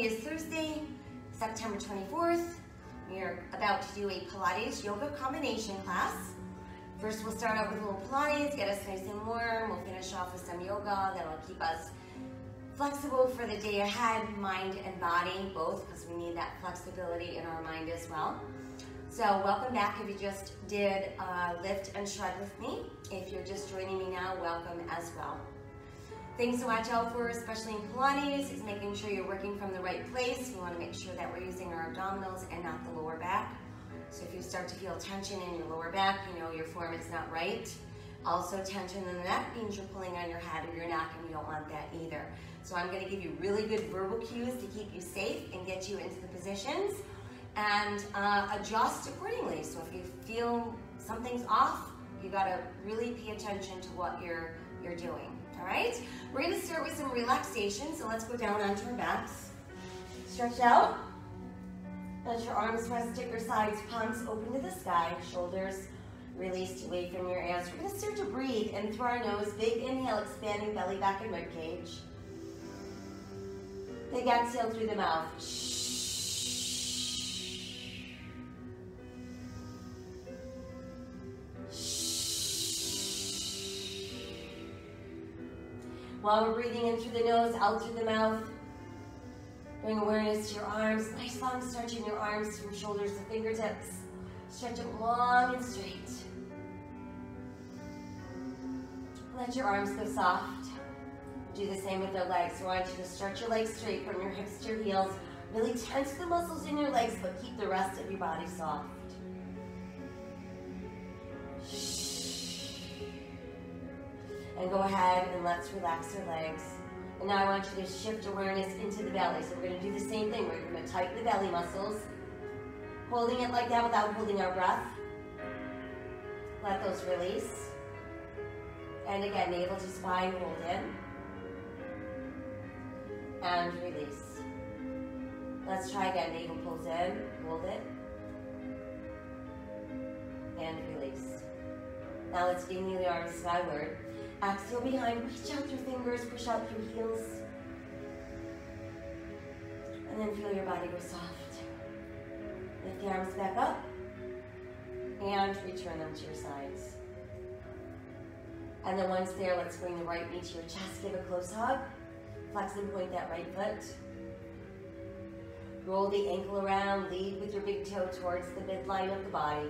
Today is Thursday, September 24th. We are about to do a Pilates yoga combination class. First, we'll start out with a little Pilates, get us nice and warm. We'll finish off with some yoga that'll keep us flexible for the day ahead, mind and body, both, because we need that flexibility in our mind as well. So welcome back if you just did uh, lift and shred with me. If you're just joining me now, welcome as well. Things to watch out for, especially in Pilates, is making sure you're working from the right place. We want to make sure that we're using our abdominals and not the lower back. So if you start to feel tension in your lower back, you know your form is not right. Also tension in the neck means you're pulling on your head or your neck and you don't want that either. So I'm going to give you really good verbal cues to keep you safe and get you into the positions and uh, adjust accordingly. So if you feel something's off, you got to really pay attention to what you're, you're doing. All right? We're going to start with some relaxation. So let's go down onto our backs. Stretch out. Let your arms rest at your sides, palms open to the sky, shoulders released away from your ears. We're going to start to breathe in through our nose. Big inhale, expanding belly back and rib cage. Big exhale through the mouth. While we're breathing in through the nose, out through the mouth, bring awareness to your arms. Nice long stretch in your arms from shoulders to fingertips. Stretch them long and straight. Let your arms go soft. Do the same with the legs. We want you to stretch your legs straight from your hips to your heels. Really tense the muscles in your legs, but keep the rest of your body soft. And go ahead and let's relax your legs. And now I want you to shift awareness into the belly. So we're going to do the same thing. We're going to tighten the belly muscles. Holding it like that without holding our breath. Let those release. And again, navel to spine, hold in. And release. Let's try again. Navel pulls in, hold it. And release. Now let's bring the arms skyward. Exhale behind, reach out your fingers, push out your heels. And then feel your body go soft. Lift the arms back up and return them to your sides. And then once there, let's bring the right knee to your chest, give a close hug. Flex and point that right foot. Roll the ankle around, lead with your big toe towards the midline of the body.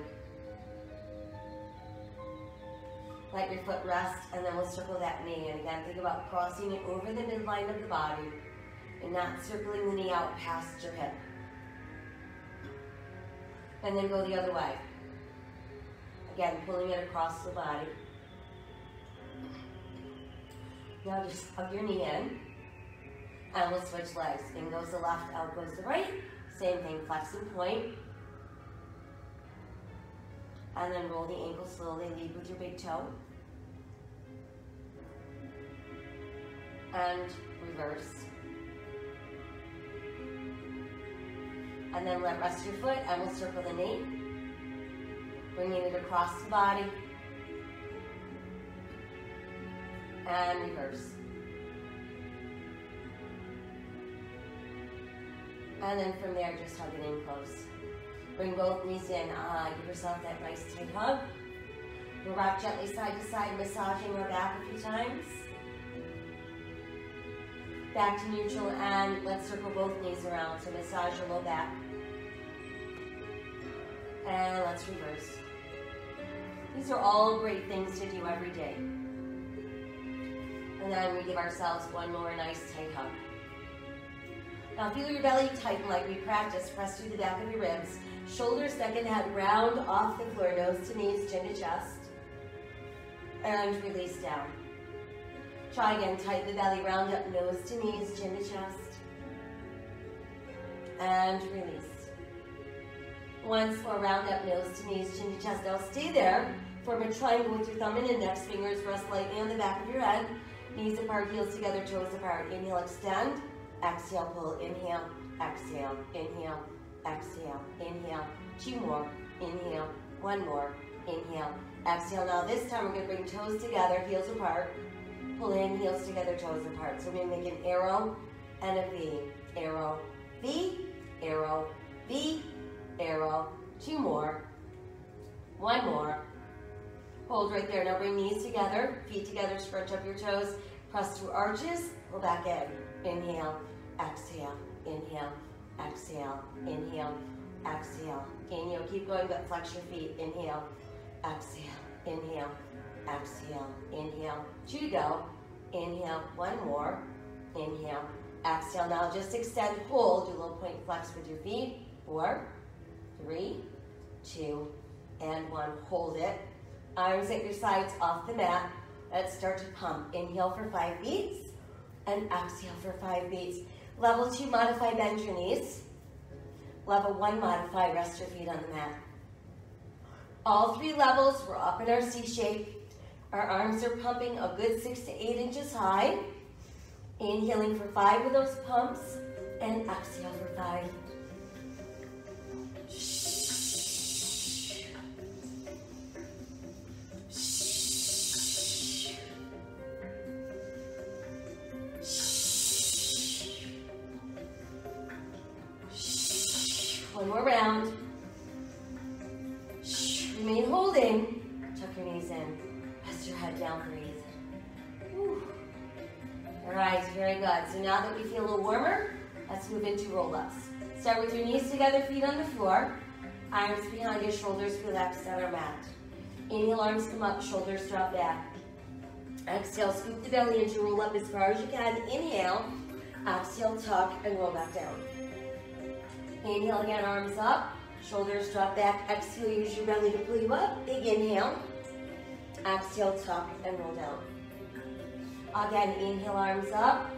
Let your foot rest, and then we'll circle that knee. And again, think about crossing it over the midline of the body and not circling the knee out past your hip. And then go the other way. Again, pulling it across the body. Now just hug your knee in. And we'll switch legs. In goes the left, out goes the right. Same thing, flex and point. And then roll the ankle slowly, lead with your big toe. And reverse. And then let rest your foot and we'll circle the knee. Bringing it across the body. And reverse. And then from there, just hug it in close. Bring both knees in. Uh, give yourself that nice tight hug. We'll rock gently side to side, massaging our back a few times. Back to neutral, and let's circle both knees around. So massage your low back. And let's reverse. These are all great things to do every day. And then we give ourselves one more nice tight hug. Now feel your belly tighten like we practiced. Press through the back of your ribs. Shoulders, second head round off the floor. Nose to knees, chin to chest. And release down. Try again. Tighten the belly, round up, nose to knees, chin to chest. And release. Once more, round up, nose to knees, chin to chest. Now stay there. Form a triangle with your thumb and index fingers. Rest lightly on the back of your head. Knees apart, heels together, toes apart. Inhale, extend. Exhale, pull, inhale, exhale, inhale, exhale, inhale. Two more, inhale, one more, inhale, exhale. Now this time we're gonna bring toes together, heels apart. Pull in, heels together, toes apart. So we're gonna make an arrow and a V, arrow V, arrow, V, arrow. Two more. One more. Hold right there. Now bring knees together, feet together, stretch up your toes, press through arches, pull back in. Inhale, exhale, inhale, exhale, mm. inhale, exhale. Inhale, keep going, but flex your feet. Inhale, exhale, inhale, exhale, inhale. Two to go. Inhale, one more. Inhale, exhale. Now just extend, hold, do a little point flex with your feet. Four, three, two, and one. Hold it. Arms at your sides off the mat. Let's start to pump. Inhale for five beats and exhale for five beats. Level two, modify bend your knees. Level one, modify rest your feet on the mat. All three levels, we're up in our C shape. Our arms are pumping a good six to eight inches high. Inhaling for five of those pumps and exhale for five. More round. Remain holding. Tuck your knees in. Rest your head down, breathe. Whew. All right, very good. So now that we feel a little warmer, let's move into roll-ups. Start with your knees together, feet on the floor. Arms behind your shoulders, relaxed on our mat. Inhale, arms come up, shoulders drop back. Exhale, scoop the belly into roll up as far as you can. Inhale, exhale, tuck, and roll back down. Inhale again, arms up, shoulders drop back. Exhale, use your belly to pull you up. Big inhale. Exhale, tuck, and roll down. Again, inhale, arms up,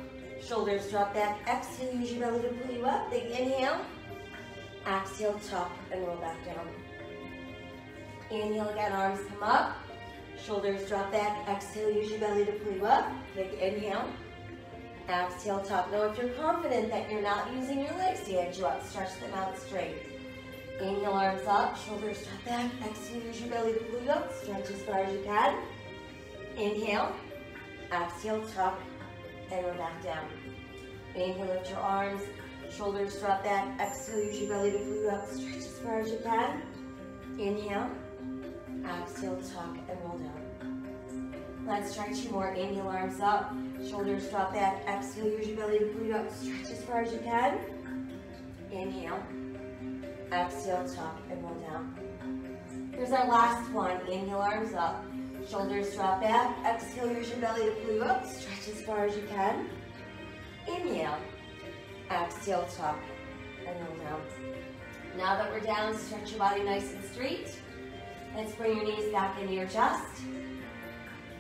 shoulders drop back. Exhale, use your belly to pull you up. Big inhale. Exhale, tuck, and roll back down. Inhale again, arms come up, shoulders drop back. Exhale, use your belly to pull you up. Big inhale. Exhale, tuck. Now, if you're confident that you're not using your legs edge you up, stretch them out straight. Inhale, arms up, shoulders drop back. Exhale, use your belly to you up. Stretch as far as you can. Inhale. Exhale, tuck, and roll back down. Inhale, lift your arms, shoulders drop back. Exhale, use your belly to you up. Stretch as far as you can. Inhale. Exhale, tuck, and roll down. Let's try two more. Inhale, arms up, shoulders drop back. Exhale, use your belly to you up. Stretch as far as you can. Inhale. Exhale, tuck, and roll down. Here's our last one. Inhale, arms up. Shoulders drop back. Exhale, use your belly to you up. Stretch as far as you can. Inhale. Exhale, tuck, and roll down. Now that we're down, stretch your body nice and straight. Let's bring your knees back into your chest.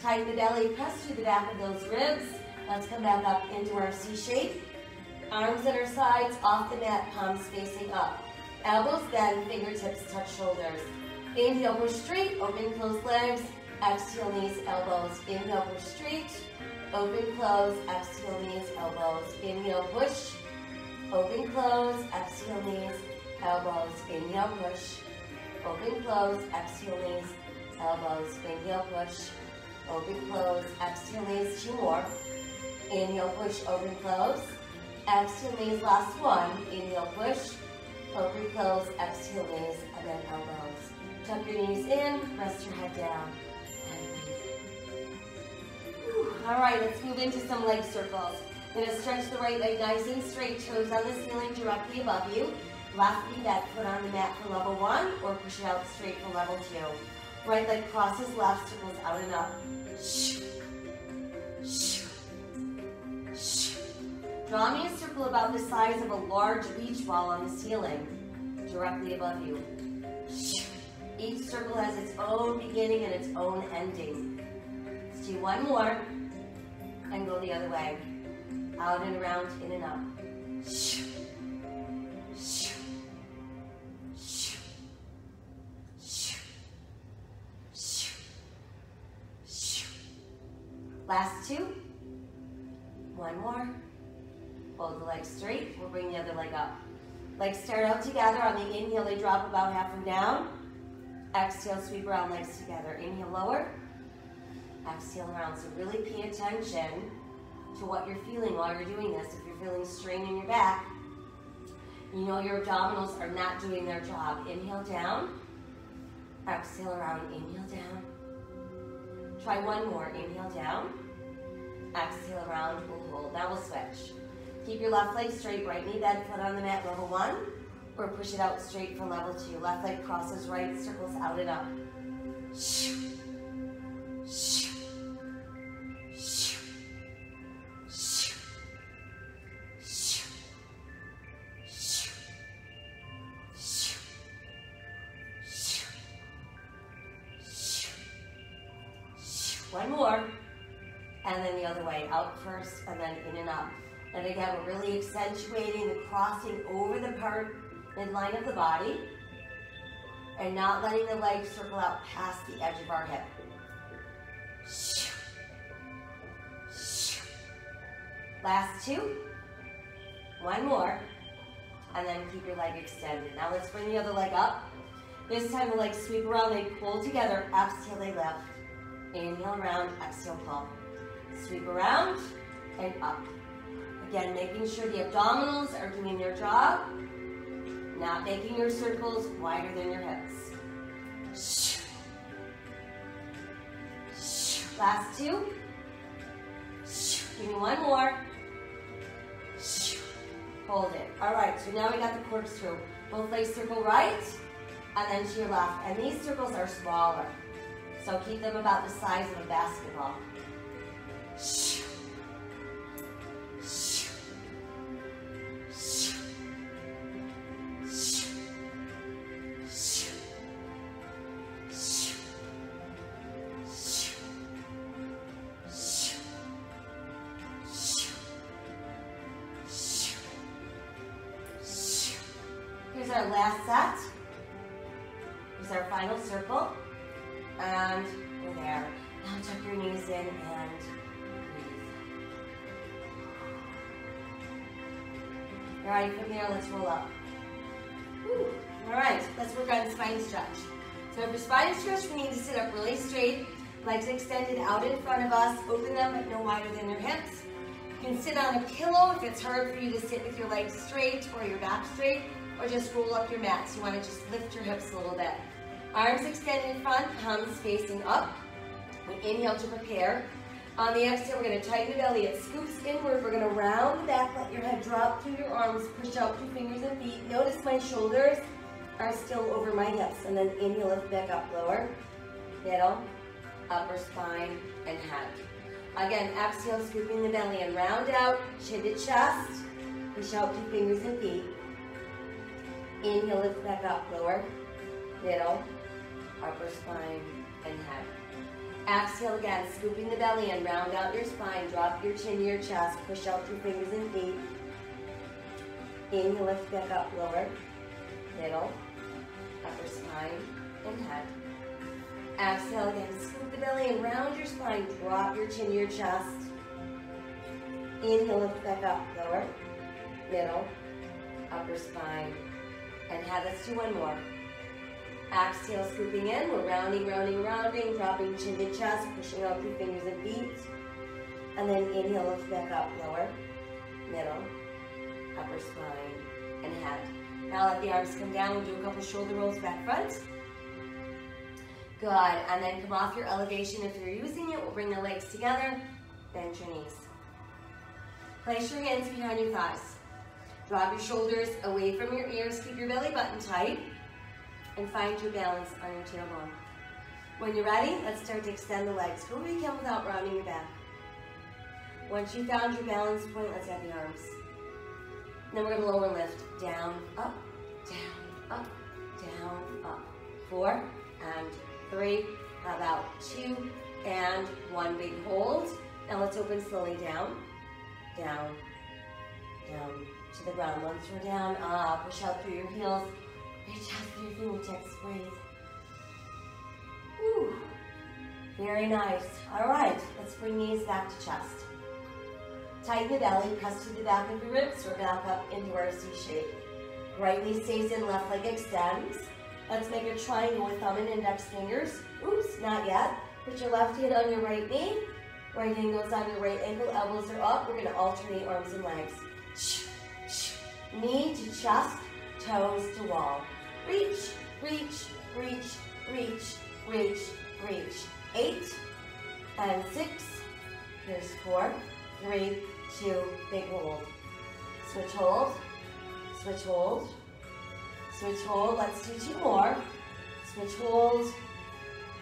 Tighten the belly, press through the back of those ribs. Let's come back up into our C shape. Arms at our sides, off the mat, palms facing up. Elbows bend, fingertips touch shoulders. Inhale, push straight, open, close legs. Exhale, knees, elbows. Inhale, push straight, open, close. Exhale, knees, elbows. Inhale, push, open, close. Exhale, knees, elbows. Inhale, push, open, close. Exhale, knees, elbows. Inhale, push, open, close. Exhale, knees, two more. Inhale, push, open, close. Exhale, knees, last one. Inhale, push, open, close. Exhale, knees, and then elbows. Tuck your knees in, rest your head down. All right, let's move into some leg circles. Gonna stretch the right leg nice and straight, toes on the ceiling directly above you. Left knee back foot on the mat for level one, or push it out straight for level two. Right leg crosses, left circles out and up. Draw me a circle about the size of a large beach ball on the ceiling, directly above you. Each circle has its own beginning and its own ending. Let's do one more and go the other way. Out and around, in and up. Last two. One more. Hold the leg straight. We'll bring the other leg up. Legs start out together. On the inhale, they drop about half and down. Exhale, sweep around legs together. Inhale, lower. Exhale around. So really pay attention to what you're feeling while you're doing this. If you're feeling strain in your back, You know your abdominals are not doing their job. Inhale down. Exhale around. Inhale down. Try one more. Inhale down. Exhale around. We'll hold. Now we'll switch. Keep your left leg straight. Right knee bent. Foot on the mat. Level one. Or push it out straight for level two. Left leg crosses right. Circles out and up. One the other way, out first and then in and up. And again, we're really accentuating the crossing over the part midline of the body and not letting the legs circle out past the edge of our hip. Last two. One more. And then keep your leg extended. Now let's bring the other leg up. This time the legs sweep around, they pull together, exhale, they lift. Inhale around, exhale, pull. Sweep around and up. Again, making sure the abdominals are doing their job, not making your circles wider than your hips. Last two. Give me one more. Hold it. All right, so now we got the corkscrew. Both legs circle right, and then to your left. And these circles are smaller. So keep them about the size of a basketball. Here's our last set. Here's our final circle. And we're there. Now tuck your knees in All right, from there, let's roll up. Whew. All right, let's work on spine stretch. So for spine stretch, we need to sit up really straight, legs extended out in front of us, open them no wider than your hips. You can sit on a pillow if it's hard for you to sit with your legs straight or your back straight, or just roll up your mat. So you want to just lift your hips a little bit. Arms extended in front, palms facing up. We inhale to prepare. On the exhale, we're going to tighten the belly. It scoops inward. We're going to round the back, let your head drop through your arms, push out through fingers and feet. Notice my shoulders are still over my hips. And then inhale, lift back up, lower, middle, upper spine, and head. Again, exhale, scooping the belly and round out, chin to chest. Push out through fingers and feet. Inhale, lift back up, lower, middle, upper spine, and head. Exhale again, scooping the belly and round out your spine. Drop your chin to your chest. Push out through fingers and feet. Inhale, lift back up, lower, middle, upper spine, and head. Exhale again, scoop the belly and round your spine. Drop your chin to your chest. Inhale, lift back up, lower, middle, upper spine, and head. Let's do one more. Exhale, scooping in. We're rounding, rounding, rounding, dropping chin to chest, pushing out through fingers and feet. And then inhale, lift back up, lower, middle, upper spine, and head. Now let the arms come down. We'll do a couple shoulder rolls back front. Good. And then come off your elevation. If you're using it, we'll bring the legs together. Bend your knees. Place your hands behind your thighs. Drop your shoulders away from your ears. Keep your belly button tight. And find your balance on your tailbone. When you're ready, let's start to extend the legs. Where you can without rounding your back. Once you found your balance point, let's add the arms. then we're going to lower lift. Down, up, down, up, down, up. Four, and three, about two, and one big hold. Now let's open slowly down, down, down to the ground. Once we're down, up, push out through your heels, reach out through your fingertips, breathe. Whew. Very nice. All right, let's bring knees back to chest. Tighten the belly, press to the back of your ribs, or back up into our C shape. Right knee stays in, left leg extends. Let's make a triangle with thumb and index fingers. Oops, not yet. Put your left hand on your right knee. Right hand goes on your right ankle, elbows are up. We're gonna alternate arms and legs. Knee to chest, toes to wall. Reach, reach, reach, reach, reach, reach. Eight and six. Here's four, three, two, big hold. Switch hold, switch hold, switch hold. Let's do two more. Switch hold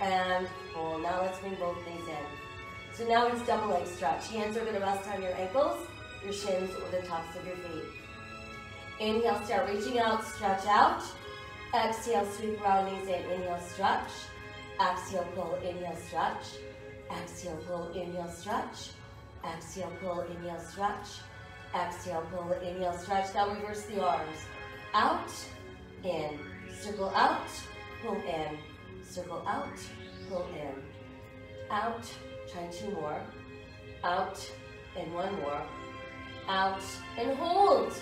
and hold. Now let's bring both knees in. So now it's double leg stretch. Hands are gonna rest on your ankles, your shins, or the tops of your feet. Inhale, start reaching out, stretch out. Exhale, sweep around knees in. Inhale, stretch. Exhale, pull, inhale, stretch. Exhale, pull, inhale, stretch. Exhale, pull, inhale, stretch. Exhale, pull, inhale, stretch. Now reverse the arms. Out, in. Circle out, pull in. Circle out, pull in. Out, try two more. Out, and one more. Out, and hold.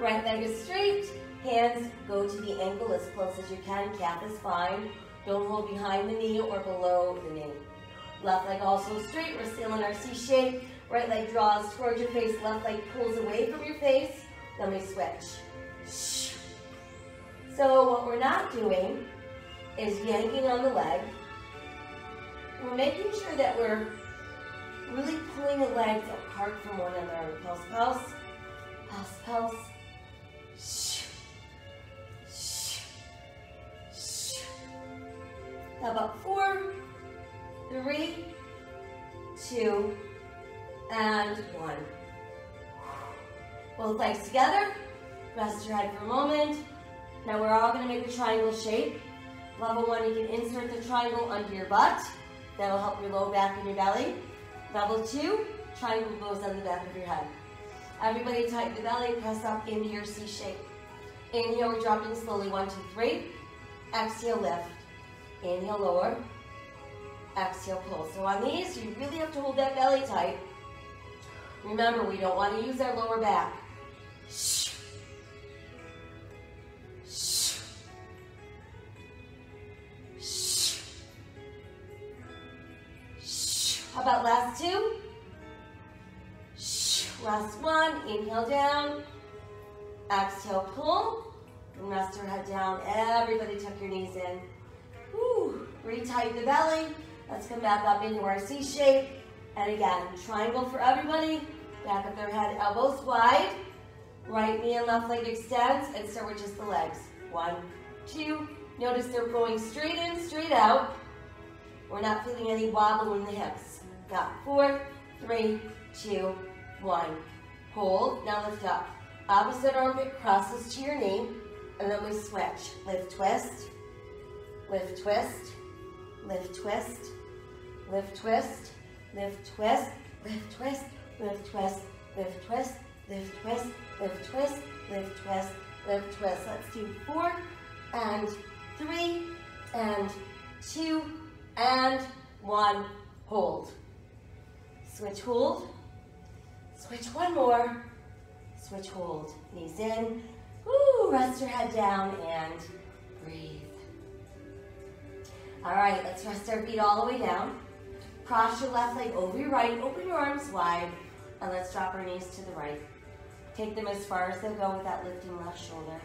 Right leg is straight. Hands go to the ankle as close as you can. Calf is fine. Don't hold behind the knee or below the knee. Left leg also straight. We're still in our C shape. Right leg draws towards your face. Left leg pulls away from your face. Then we switch. So what we're not doing is yanking on the leg. We're making sure that we're really pulling the legs apart from one another. Pulse, pulse, pulse, pulse. How about four, three, two, and one. Both legs together. Rest your head for a moment. Now we're all going to make a triangle shape. Level one, you can insert the triangle under your butt. That'll help your low back and your belly. Level two, triangle goes on the back of your head. Everybody tighten the belly, press up into your C shape. Inhale, we're dropping slowly, one, two, three. Exhale, lift. Inhale, lower. Exhale, pull. So on these, you really have to hold that belly tight. Remember, we don't want to use our lower back. Shh. Shh. Shh. Shh. How about last two? Last one, inhale down. Exhale, pull. Rest your head down. Everybody tuck your knees in. Woo. Retighten the belly. Let's come back up into our C shape. And again, triangle for everybody. Back up their head, elbows wide. Right knee and left leg extends. And start with just the legs. One, two. Notice they're going straight in, straight out. We're not feeling any wobble in the hips. Got four, three, two, one. Hold, now lift up. Opposite armpit crosses to your knee, and then we switch. Lift, twist, lift, twist, lift, twist, lift, twist, lift, twist, lift, twist, lift, twist, lift, twist, lift, twist, lift, twist, lift, twist, lift, twist. Let's do four, and three, and two, and one. Hold. Switch, hold. Switch one more. Switch, hold. Knees in. Woo, rest your head down and breathe. All right, let's rest our feet all the way down. Cross your left leg over your right. Open your arms wide. And let's drop our knees to the right. Take them as far as they'll go without lifting left shoulder.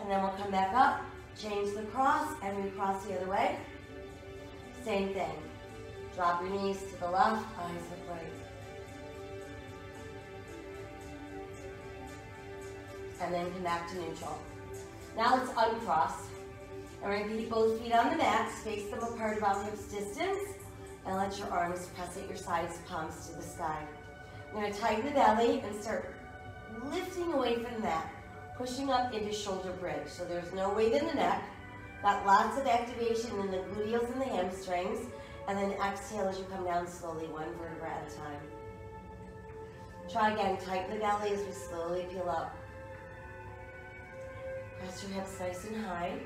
And then we'll come back up, change the cross, and we cross the other way. Same thing. Drop your knees to the left, eyes look right. And then come back to neutral. Now let's uncross. And we're to keep both feet on the mat, space them apart about hips distance, and let your arms press at your sides, palms to the sky. I'm going to tighten the belly and start lifting away from the mat, pushing up into shoulder bridge. So there's no weight in the neck. Got lots of activation in the gluteals and the hamstrings. And then exhale as you come down slowly, one vertebra at a time. Try again, tighten the belly as we slowly peel up. Press your hips nice and high.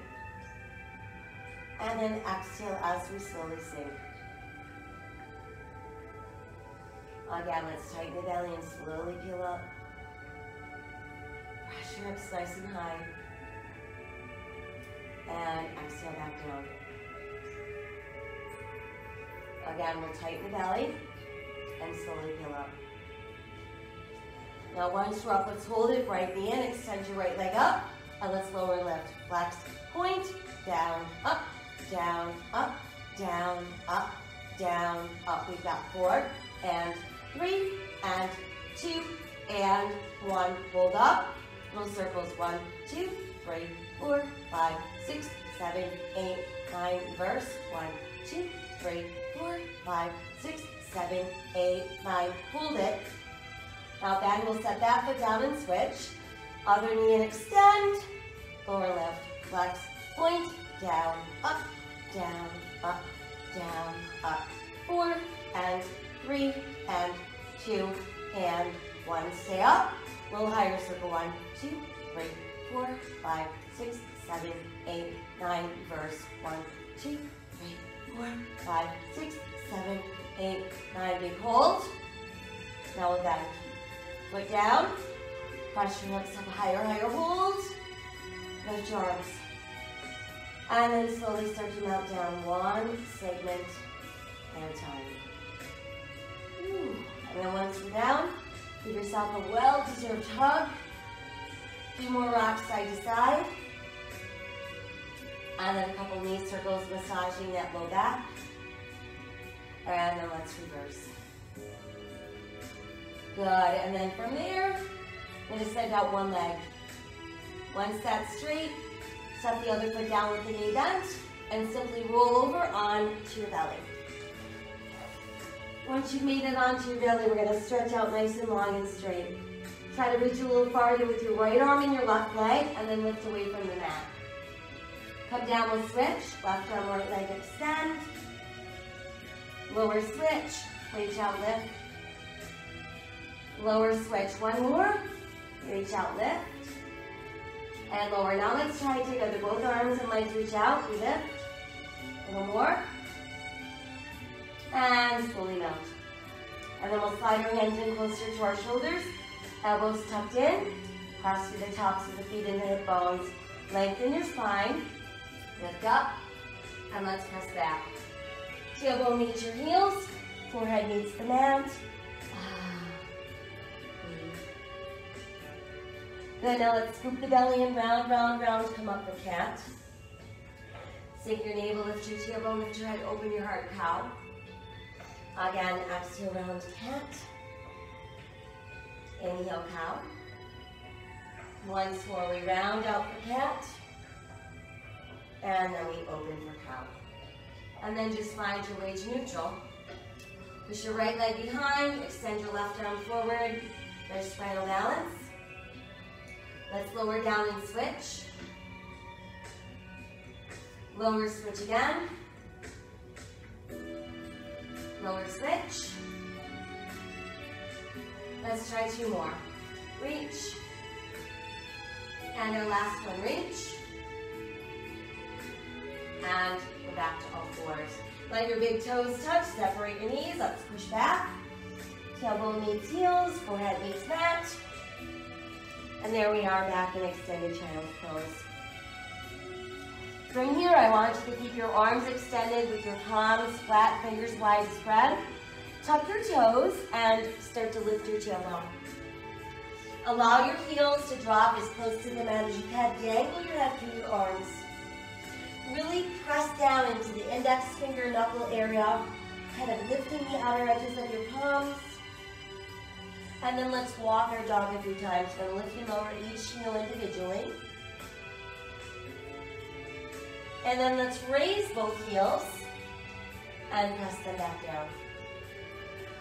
And then exhale as we slowly sink. Again, let's tighten the belly and slowly peel up. Press your hips nice and high. And exhale back down. Again, we'll tighten the belly and slowly peel up. Now once you're up, let's hold it, right knee in, extend your right leg up, and let's lower lift. Flex, point, down, up, down, up, down, up, down, up. We've got four, and three, and two, and one. Hold up, little circles, one, two, three, four, five, six, seven, eight, nine, reverse, one, two, three, four, five, six, seven, eight, nine, hold it, now then we'll set that foot down and switch. Other knee and extend. Lower lift, flex, point, down, up, down, up, down, up. Four, and three, and two, and one. Stay up. Little higher circle. One, two, three, four, five, six, seven, eight, nine. Reverse. One, two, three, four, five, six, seven, eight, nine. Big hold. Now back. Foot down. Press your hips up higher, higher hold. Lift your arms. And then slowly start to melt down one segment at a time. And then once you're down, give yourself a well-deserved hug. Few more rocks side to side. And then a couple knee circles massaging that low back. And then let's reverse. Good, and then from there, we're gonna send out one leg. One set straight, set the other foot down with the knee bent, and simply roll over onto your belly. Once you've made it onto your belly, we're gonna stretch out nice and long and straight. Try to reach a little farther with your right arm and your left leg, and then lift away from the mat. Come down, we'll switch. Left arm, right leg, extend. Lower switch, reach out, lift. Lower switch. One more. Reach out, lift. And lower. Now let's try together. Both arms and legs reach out. We lift. A little more. And slowly melt. And then we'll slide our hands in closer to our shoulders. Elbows tucked in. Cross through the tops of the feet into the hip bones. Lengthen your spine. Lift up. And let's press back. Tailbone meets your heels. Forehead meets the mat. Ah, good, now let's scoop the belly in round, round, round, come up for cat. Sink your navel, lift your tailbone, lift your head, open your heart, cow. Again, exhale, round cat. Inhale, cow. Once more, we round out for cat. And then we open for cow. And then just find your way to neutral. Push your right leg behind, extend your left arm forward. There's spinal balance. Let's lower down and switch. Lower switch again. Lower switch. Let's try two more. Reach. And our last one, reach. And we're back to all fours. Let your big toes touch, separate your knees, let's push back. Tailbone meets heels, forehead meets mat. And there we are back in extended child's pose. From here, I want you to keep your arms extended with your palms flat, fingers wide spread. Tuck your toes and start to lift your tailbone. Allow your heels to drop as close to the mat as you can. Dangle your head through your arms. Really press down into the index finger knuckle area, kind of lifting the outer edges of your palms. And then let's walk our dog a few times. We're going to lift and lower each heel individually. And then let's raise both heels and press them back down.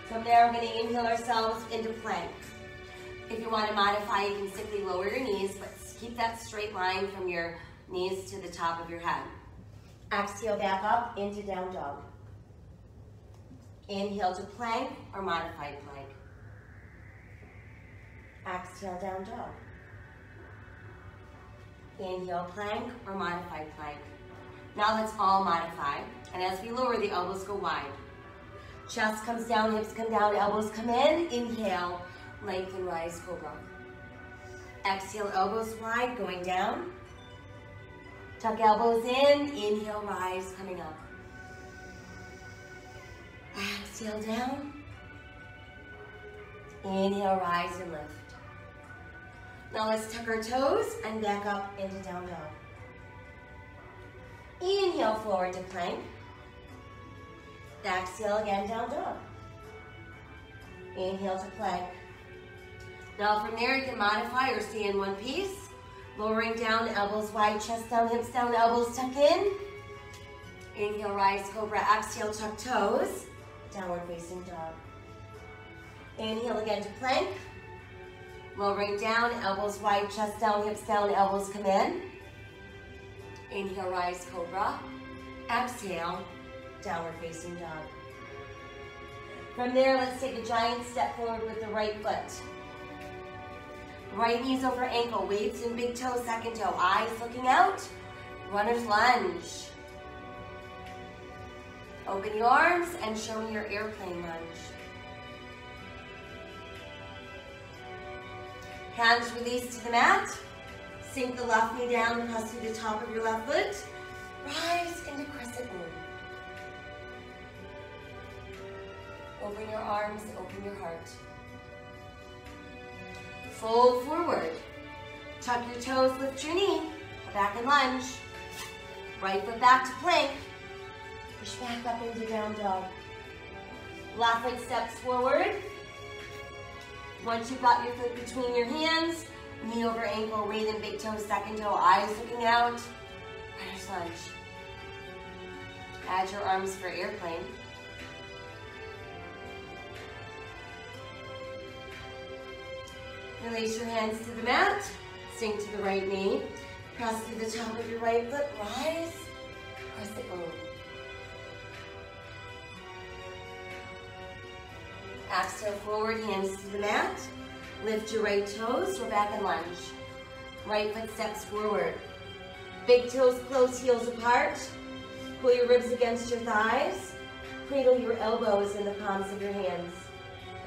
From there, we're going to inhale ourselves into plank. If you want to modify, you can simply lower your knees, but keep that straight line from your knees to the top of your head. Exhale back up into down dog. Inhale to plank or modified plank. Exhale, down dog. Inhale, plank or modified plank. Now let's all modify. And as we lower, the elbows go wide. Chest comes down, hips come down, elbows come in. Inhale, lengthen, rise, cobra. Exhale, elbows wide, going down. Tuck elbows in, inhale, rise, coming up. Exhale down. Inhale, rise and lift. Now let's tuck our toes and back up into down dog. Inhale forward to plank. Exhale again, down dog. Inhale to plank. Now from there you can modify or stay in one piece. Lowering down, elbows wide, chest down, hips down, elbows tuck in. Inhale, rise, cobra. Exhale, tuck toes. Downward facing dog. Inhale again to plank. Lowering down, elbows wide, chest down, hips down, elbows come in. Inhale, rise, cobra. Exhale, downward facing dog. From there, let's take a giant step forward with the right foot. Right knees over ankle, weights in big toe, second toe, eyes looking out. Runner's lunge. Open your arms and show me your airplane lunge. Hands release to the mat. Sink the left knee down press through the top of your left foot. Rise into crescent moon. Open your arms, open your heart. Fold forward. Tuck your toes, lift your knee. Back and lunge. Right foot back to plank. Push back up into down dog. Left leg steps forward. Once you've got your foot between your hands, knee over ankle, weight in big toe, second toe, eyes looking out. Runner's lunge. Add your arms for airplane. Release your hands to the mat. Sink to the right knee. Press through the top of your right foot. Rise. Press it over. Exhale forward, hands to the mat. Lift your right toes, we're back in lunge. Right foot steps forward. Big toes close, heels apart. Pull your ribs against your thighs. Cradle your elbows in the palms of your hands.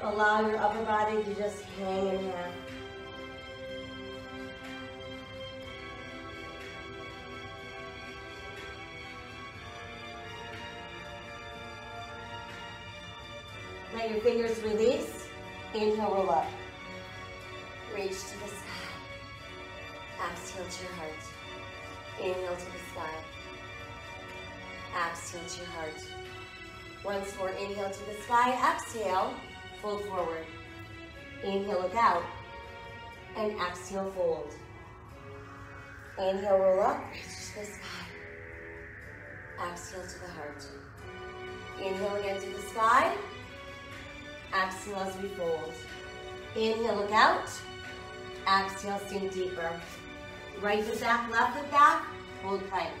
Allow your upper body to just hang in half. Let your fingers release. Inhale, roll up. Reach to the sky. Exhale to your heart. Inhale to the sky. Exhale to your heart. Once more, inhale to the sky. Exhale, fold forward. Inhale, look out. And exhale, fold. Inhale, roll up. Reach to the sky. Exhale to the heart. Inhale again to the sky. Exhale as we fold. Inhale, look out. Exhale, sink deeper. Right foot back, left foot back, hold plank.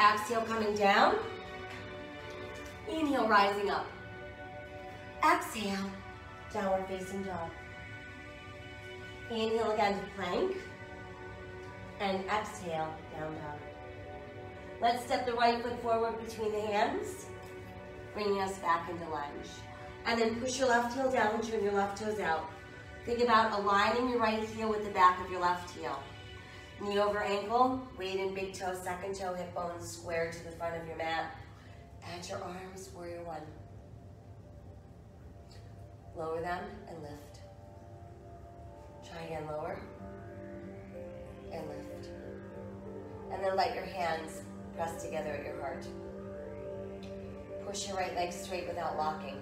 Exhale, coming down. Inhale, rising up. Exhale, downward facing dog. Inhale again to plank. And exhale, down dog. Let's step the right foot forward between the hands, bringing us back into lunge. And then push your left heel down turn your left toes out. Think about aligning your right heel with the back of your left heel. Knee over ankle, weight in big toe, second toe, hip bones square to the front of your mat. Add your arms, warrior one. Lower them and lift. Try again, lower and lift. And then let your hands press together at your heart. Push your right leg straight without locking.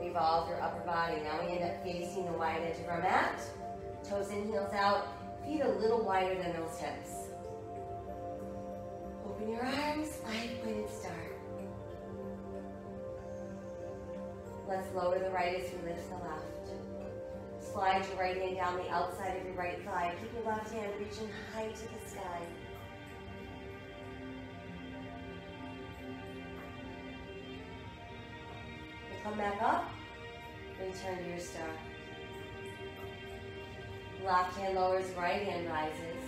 Revolve your upper body. Now we end up facing the wide edge of our mat. Toes in, heels out. Feet a little wider than those hips. Open your arms, Let's lower the right as we lift the left. Slide your right hand down the outside of your right thigh. Keep your left hand reaching high to the sky. Come back up. Return to your star. Left hand lowers, right hand rises.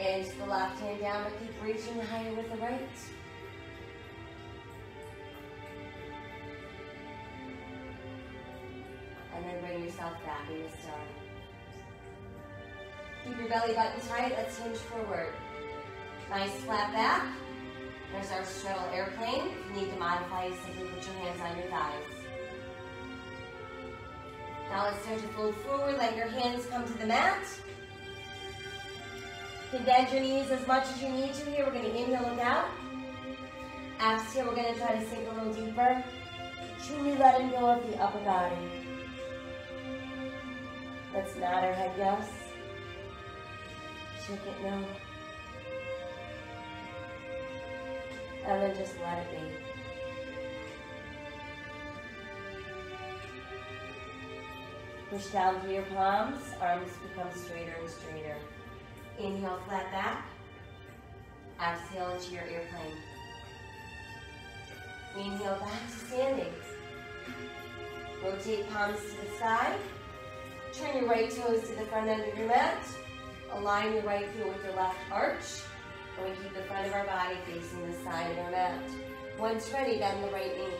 Inch the left hand down, but keep reaching higher with the right. Yourself back in star. Keep your belly button tight. Let's hinge forward. Nice flat back. There's our straddle airplane. If you need to modify, you simply put your hands on your thighs. Now let's start to fold forward. Let your hands come to the mat. Can bend your knees as much as you need to here. We're going to inhale, look out. Exhale, we're going to try to sink a little deeper. Truly letting go of the upper body. Let's nod our head yes. Shake it no. And then just let it be. Push down through your palms, arms become straighter and straighter. Inhale, flat back. Exhale into your airplane. Inhale back to standing. Rotate palms to the sky. Turn your right toes to the front end of your mat. Align your right heel with your left arch. And we keep the front of our body facing the side of our mat. Once ready, bend the right knee.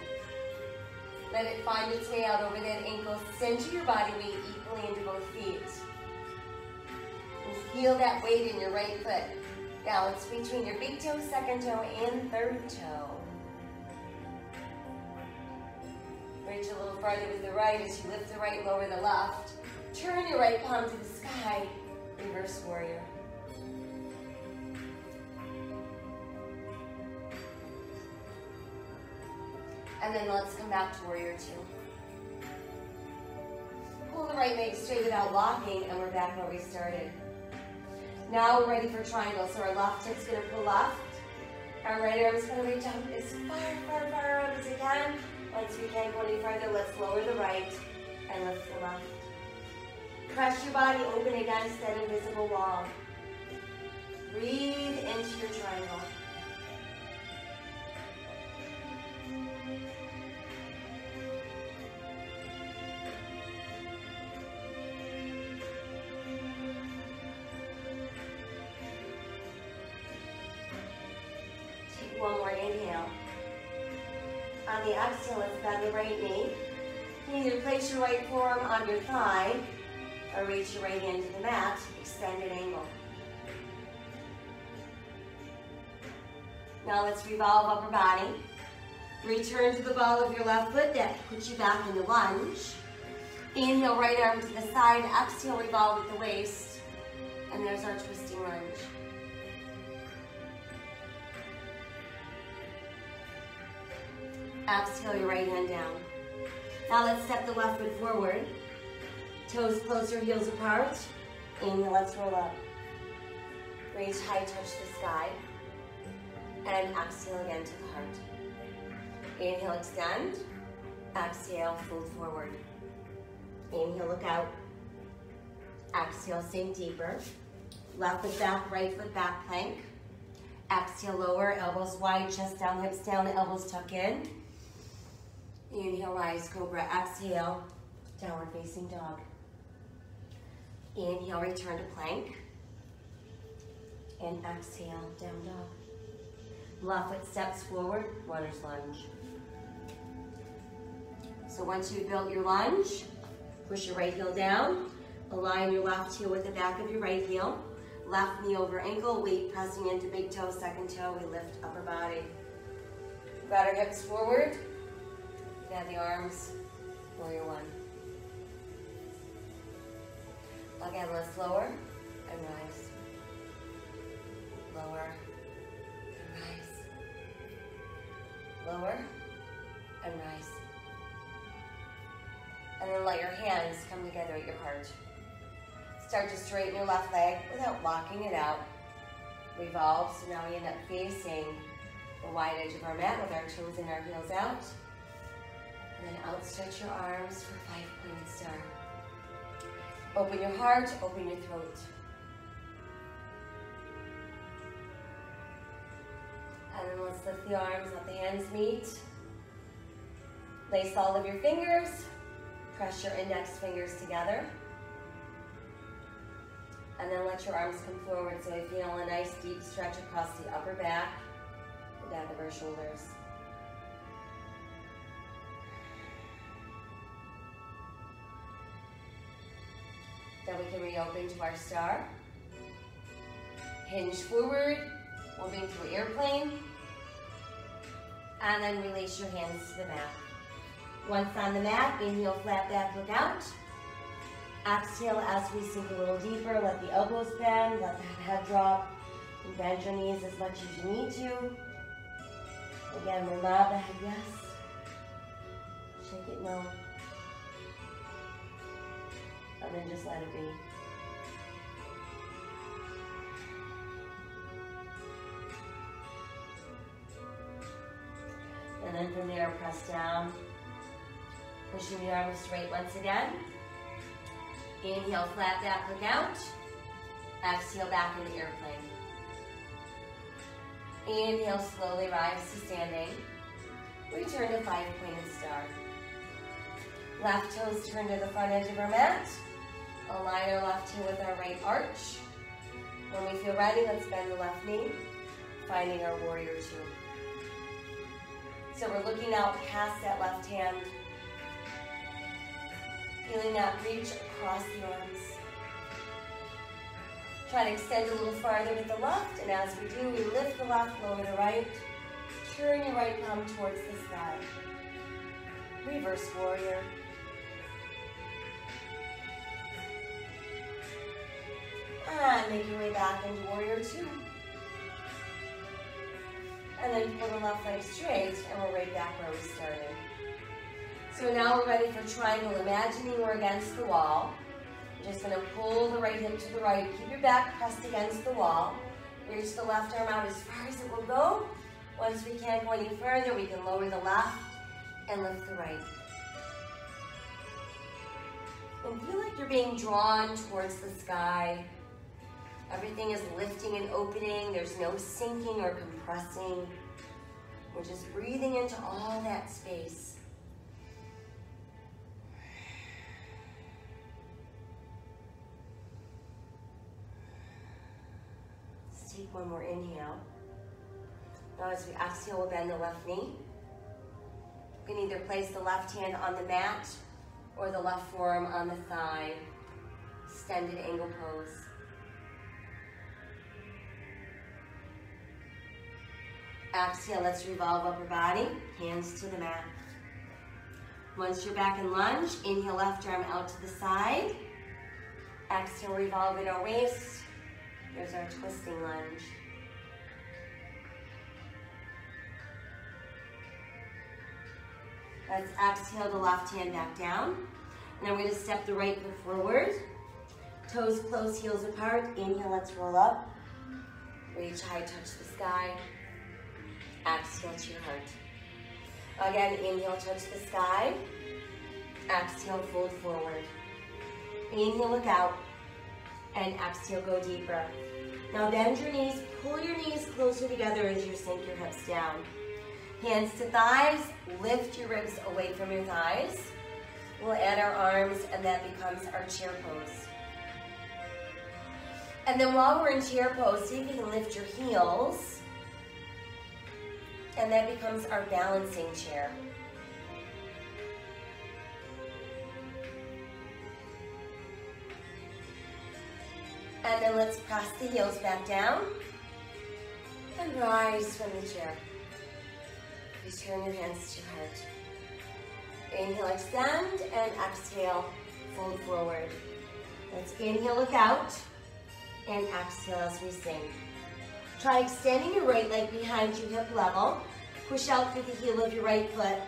Let it find its way out over that ankle. Center your body weight equally into both feet. And feel that weight in your right foot. Balance between your big toe, second toe, and third toe. Reach a little farther with the right as you lift the right, lower the left. Turn your right palm to the sky. Reverse warrior. And then let's come back to warrior two. Pull the right leg straight without locking, and we're back where we started. Now we're ready for triangle. So our left hip's gonna pull left. Our right arm's gonna reach up as far, far, far up as it can. Once we can't go any further, let's lower the right and lift the left. Press your body open against that invisible wall. Breathe into your triangle. Take one more inhale. On the exhale, let's bend the right knee. You either place your right forearm on your thigh or reach your right hand to the mat, extended angle. Now let's revolve upper body. Return to the ball of your left foot. That puts you back in the lunge. Inhale, right arm to the side. Exhale, revolve with the waist. And there's our twisting lunge. Exhale your right hand down. Now let's step the left foot forward. Toes closer, heels apart. Inhale, let's roll up. Reach high, touch the sky. And exhale again to the heart. Inhale, extend. Exhale, fold forward. Inhale, look out. Exhale, sink deeper. Left foot back, right foot back plank. Exhale, lower, elbows wide, chest down, hips down, elbows tuck in. Inhale, rise, cobra. Exhale, downward facing dog. Inhale, return to plank. And exhale, down dog. Left foot steps forward, runner's lunge. So once you've built your lunge, push your right heel down, align your left heel with the back of your right heel, left knee over ankle, weight pressing into big toe, second toe, we lift upper body. Got our hips forward, now the arms, warrior one. Again, let's lower and rise. Lower and rise. Lower and rise. And then let your hands come together at your heart. Start to straighten your left leg without locking it out. Revolve, so now we end up facing the wide edge of our mat with our toes and our heels out. And then outstretch your arms for five-pointed star. Open your heart, open your throat. And then let's lift the arms, let the hands meet. Lace all of your fingers. Press your index fingers together. And then let your arms come forward so we feel a nice deep stretch across the upper back, the back of our shoulders. Then we can reopen to our star. Hinge forward, moving through airplane. And then release your hands to the mat. Once on the mat, inhale, flat back, look out. Exhale as we sink a little deeper. Let the elbows bend, let the head drop. Bend your knees as much as you need to. Again, we'll nod the head yes. Shake it no. And then just let it be. And then from there, press down. Pushing the arms straight once again. Inhale, flat back, look out. Exhale, back into airplane. Inhale, slowly rise to standing. Return to five-pointed star. Left toes turn to the front edge of our mat. Align our left toe with our right arch. When we feel ready, let's bend the left knee, finding our warrior two. So we're looking out past that left hand, feeling that reach across the arms. Try to extend a little farther with the left, and as we do, we lift the left, lower the right. Turn your right palm towards the sky. Reverse warrior. And make your way back into warrior two. And then pull the left leg straight, and we're right back where we started. So now we're ready for triangle, imagining we're against the wall. Just gonna pull the right hip to the right. Keep your back pressed against the wall. Reach the left arm out as far as it will go. Once we can't go any further, we can lower the left and lift the right. And feel like you're being drawn towards the sky. Everything is lifting and opening. There's no sinking or compressing. We're just breathing into all that space. Let's take one more inhale. Now as we exhale, we'll bend the left knee. You can either place the left hand on the mat or the left forearm on the thigh. Extended angle pose. Exhale, let's revolve upper body, hands to the mat. Once you're back in lunge, inhale left arm out to the side. Exhale, revolve in our waist. Here's our twisting lunge. Let's exhale the left hand back down. And then we're gonna step the right foot forward. Toes close, heels apart. Inhale, let's roll up. Reach high, touch the sky. Exhale to your heart. Again, inhale, touch the sky. Exhale, fold forward. Inhale, look out. And exhale, go deeper. Now bend your knees, pull your knees closer together as you sink your hips down. Hands to thighs, lift your ribs away from your thighs. We'll add our arms and that becomes our chair pose. And then while we're in chair pose, see if you can lift your heels. And that becomes our balancing chair. And then let's press the heels back down and rise from the chair. Please turn your hands to heart. Inhale, extend, and exhale, fold forward. Let's inhale, look out, and exhale as we sink. Try extending your right leg behind you, hip level. Push out through the heel of your right foot,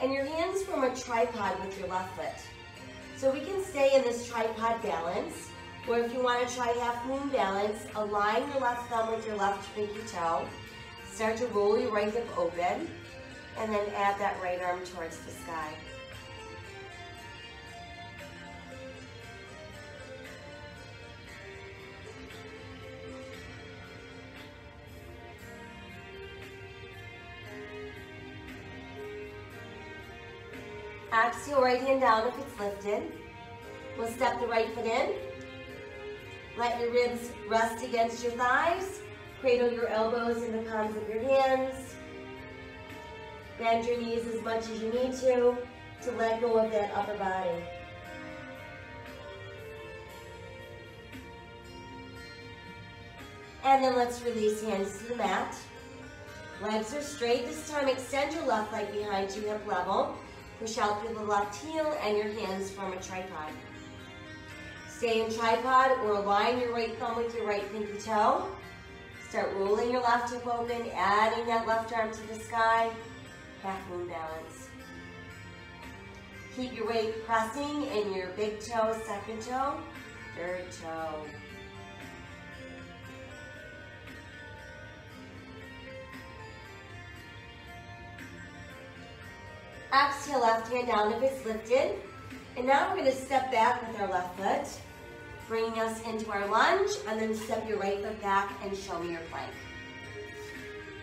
and your hands form a tripod with your left foot. So we can stay in this tripod balance, or if you want to try half moon balance, align your left thumb with your left pinky toe. Start to roll your right hip open, and then add that right arm towards the sky. Exhale, right hand down if it's lifted. We'll step the right foot in. Let your ribs rest against your thighs. Cradle your elbows in the palms of your hands. Bend your knees as much as you need to to let go of that upper body. And then let's release hands to the mat. Legs are straight. This time extend your left leg behind you, hip level. Push out through the left heel and your hands form a tripod. Stay in tripod or align your right thumb with your right pinky toe. Start rolling your left hip open, adding that left arm to the sky. Half moon balance. Keep your weight pressing in your big toe, second toe, third toe. Exhale, left hand down if it's lifted. And now we're gonna step back with our left foot, bringing us into our lunge, and then step your right foot back and show me your plank.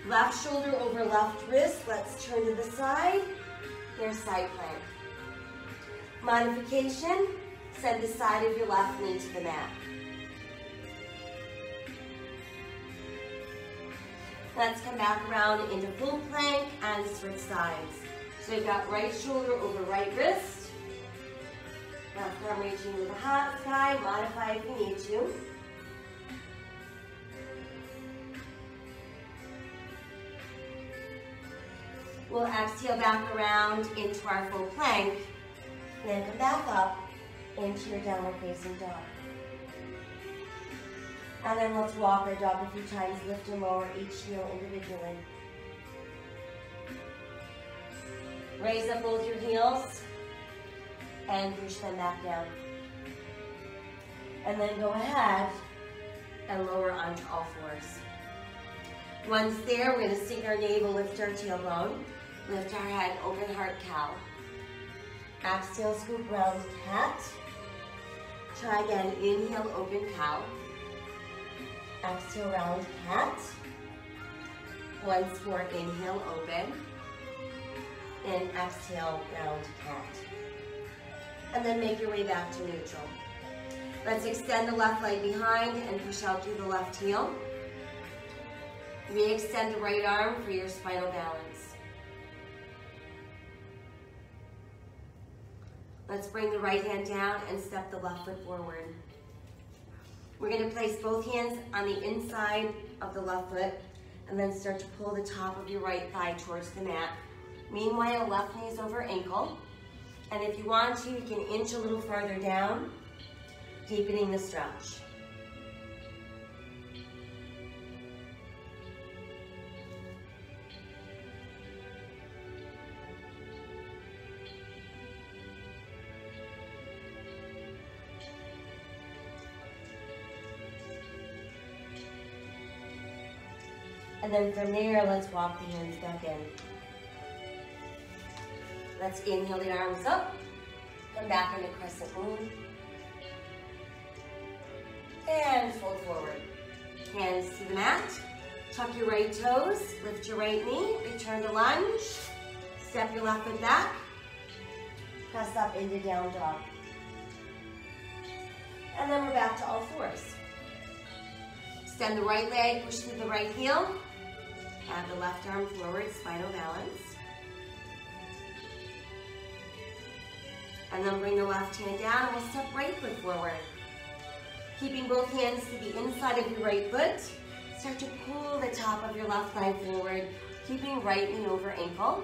Left shoulder over left wrist, let's turn to the side. Here's side plank. Modification, send the side of your left knee to the mat. Let's come back around into full plank and switch sides. So you've got right shoulder over right wrist. Left arm reaching to the hot sky. Modify if you need to. We'll exhale back around into our full plank. Then come back up into your downward facing dog. And then let's walk our dog a few times, lift and lower each heel individually. Raise up both your heels and push them back down. And then go ahead and lower onto all fours. Once there, we're gonna sink our navel, lift our tailbone, lift our head, open heart cow. Exhale, scoop round cat. Try again, inhale, open cow. Exhale, round cat. Once more, inhale, open and exhale, round cat. And then make your way back to neutral. Let's extend the left leg behind and push out through the left heel. Re-extend the right arm for your spinal balance. Let's bring the right hand down and step the left foot forward. We're gonna place both hands on the inside of the left foot and then start to pull the top of your right thigh towards the mat. Meanwhile, left knee is over ankle. And if you want to, you can inch a little farther down, deepening the stretch. And then from there, let's walk the hands back in. Let's inhale the arms up. Come back into crescent moon. And fold forward. Hands to the mat. Tuck your right toes. Lift your right knee. Return to lunge. Step your left foot back. Press up into down dog. And then we're back to all fours. Extend the right leg, push through the right heel. Have the left arm forward, spinal balance. And then bring the left hand down and we'll step right foot forward. Keeping both hands to the inside of your right foot. Start to pull the top of your left thigh forward, keeping right knee over ankle.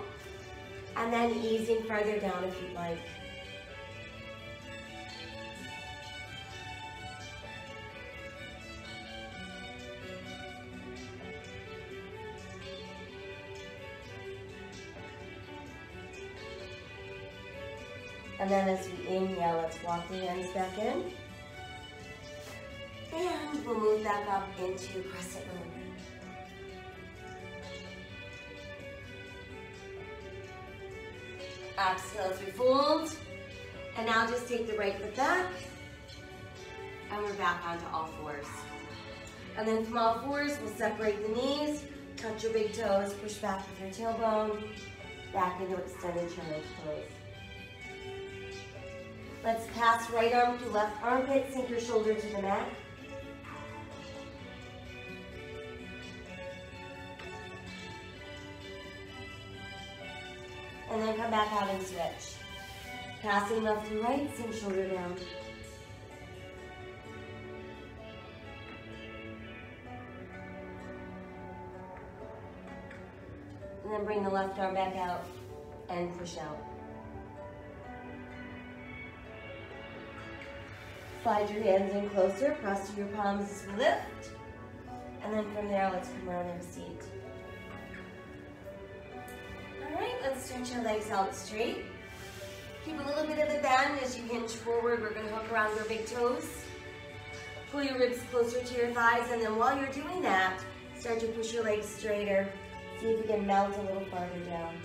And then easing further down if you'd like. And then as we inhale, let's walk the hands back in. And we'll move back up into crescent moon. Exhale as we fold. And now just take the right foot back. And we're back onto all fours. And then from all fours, we'll separate the knees, touch your big toes, push back with your tailbone, back into extended child's pose. Let's pass right arm to left armpit, sink your shoulder to the mat. And then come back out and switch. Passing left to right, sink shoulder down. And then bring the left arm back out and push out. Slide your hands in closer, press to your palms as we lift. And then from there, let's come around in a seat. All right, let's stretch your legs out straight. Keep a little bit of a bend as you hinge forward. We're gonna hook around your big toes. Pull your ribs closer to your thighs, and then while you're doing that, start to push your legs straighter. See if you can melt a little farther down.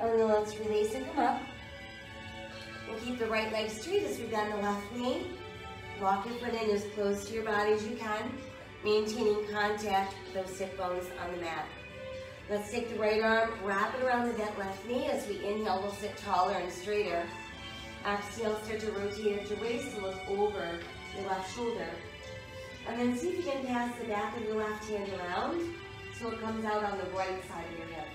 And then let's release and come up. We'll keep the right leg straight as we bend the left knee. Walk your foot in as close to your body as you can, maintaining contact with those sit bones on the mat. Let's take the right arm, wrap it around the bent left knee. As we inhale, we'll sit taller and straighter. Exhale, start to rotate at your waist and look over your left shoulder. And then see if you can pass the back of your left hand around so it comes out on the right side of your hip.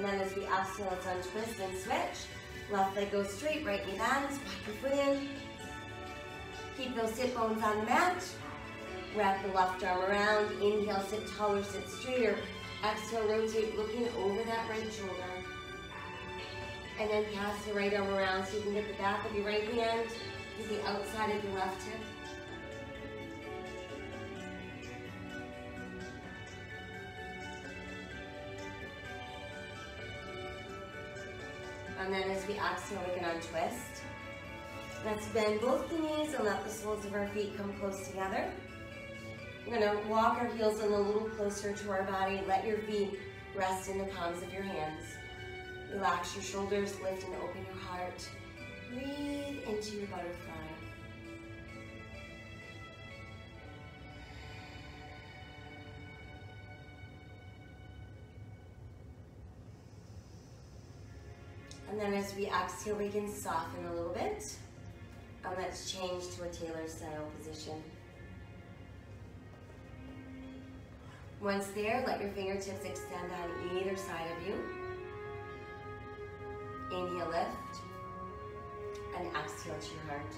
And then as we exhale, let's untwist and switch. Left leg goes straight, right knee bends, back your foot in. Keep those sit bones on the mat. Wrap the left arm around. Inhale, sit taller, sit straighter. Exhale, rotate, looking over that right shoulder. And then pass the right arm around so you can get the back of your right hand to the outside of your left hip. And then as we exhale, we can untwist. Let's bend both the knees and let the soles of our feet come close together. We're gonna walk our heels in a little closer to our body. Let your feet rest in the palms of your hands. Relax your shoulders, lift and open your heart. Breathe into your butterfly. And then as we exhale, we can soften a little bit. And let's change to a tailor style position. Once there, let your fingertips extend on either side of you. Inhale, lift. And exhale to your heart.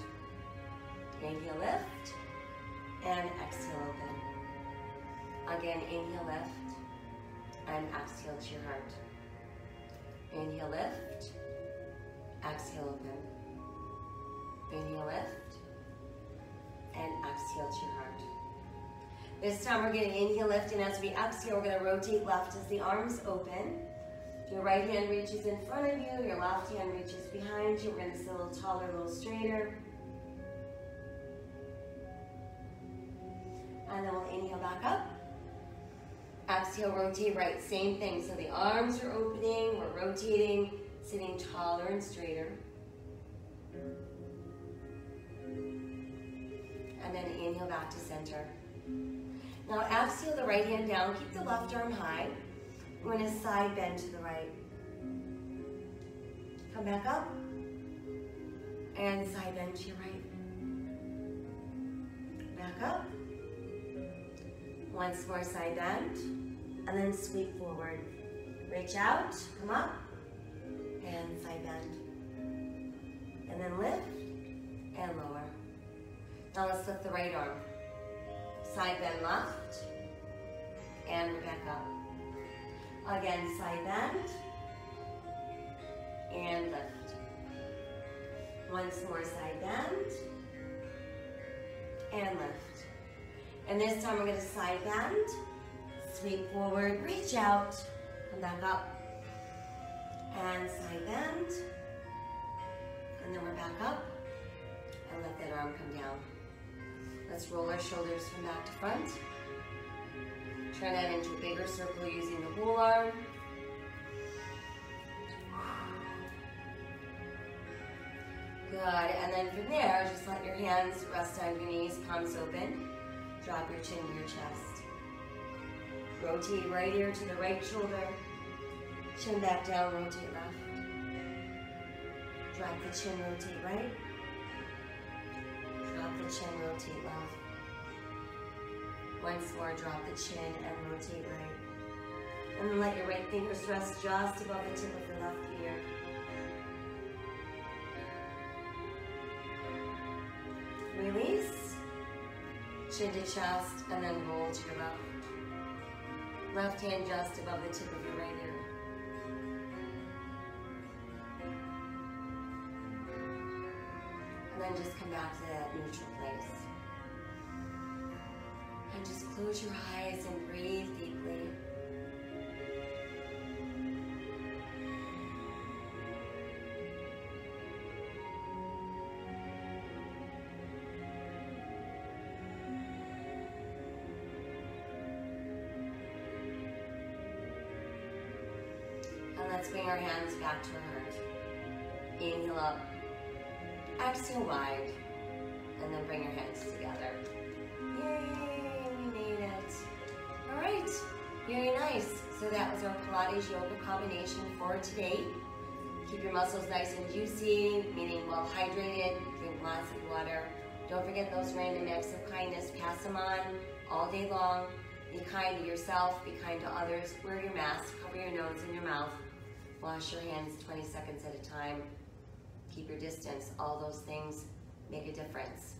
Inhale, lift. And exhale, open. Again, inhale, lift. And exhale to your heart. Inhale, lift. Exhale, open. Inhale, lift. And exhale to your heart. This time we're going to inhale, lift, and as we exhale, we're going to rotate left as the arms open. Your right hand reaches in front of you, your left hand reaches behind you. We're going to sit a little taller, a little straighter. And then we'll inhale back up. Exhale, rotate right, same thing. So the arms are opening, we're rotating, sitting taller and straighter. And then inhale back to center. Now exhale the right hand down, keep the left arm high. We're gonna side bend to the right. Come back up. And side bend to your right. Back up. Once more side bend. And then sweep forward. Reach out, come up, and side bend. And then lift and lower. Now let's lift the right arm. Side bend left, and back up. Again, side bend, and lift. Once more, side bend, and lift. And this time we're gonna side bend, sweep forward, reach out, come back up, and side bend, and then we're back up, and let that arm come down. Let's roll our shoulders from back to front. Turn that into a bigger circle using the whole arm. Good, and then from there, just let your hands rest on your knees, palms open. Drop your chin to your chest. Rotate right ear to the right shoulder. Chin back down, rotate left. Drop the chin, rotate right Drop the chin, rotate left. Once more, drop the chin and rotate right. And then let your right fingers rest just above the tip of the left ear. Release, chin to chest, and then roll to your left. Left hand just above the tip of your right ear. And then just come back to that neutral place. And just close your eyes and breathe deeply. Let's bring our hands back to our heart. Inhale up. Exhale wide. And then bring your hands together. Yay, we made it. All right, very nice. So that was our Pilates yoga combination for today. Keep your muscles nice and juicy, meaning well hydrated, drink lots of water. Don't forget those random acts of kindness, pass them on all day long. Be kind to yourself, be kind to others. Wear your mask, cover your nose and your mouth. Wash your hands 20 seconds at a time. Keep your distance. All those things make a difference.